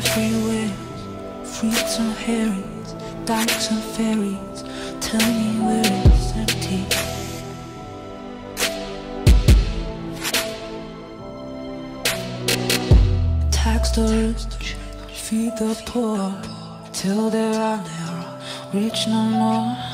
everywhere. Fruits and herrings, dykes and fairies. Tell me where it's empty. Tax the rich, feed the poor, till they are rich no more.